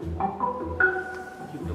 Chịu được.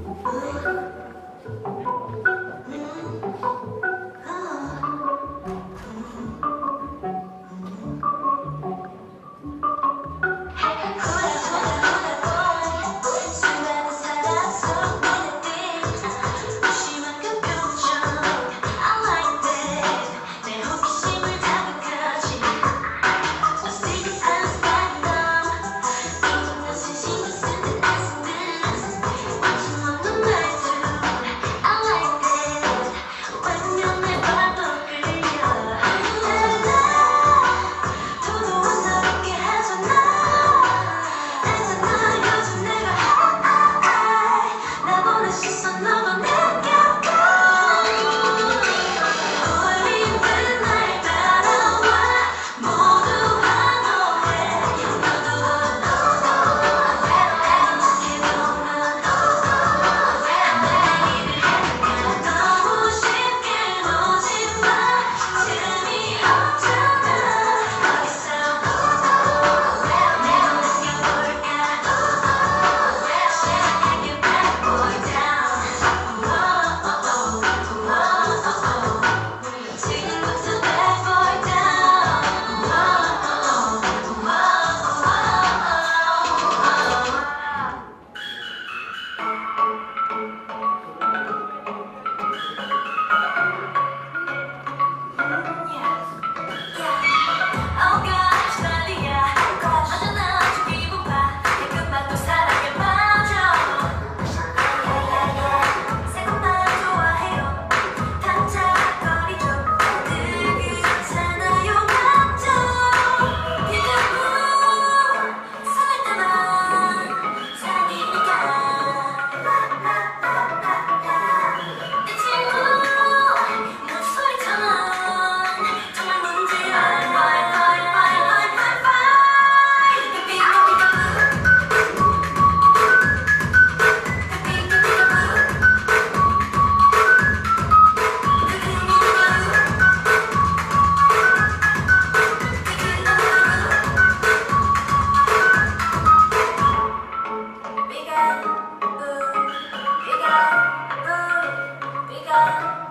Bye.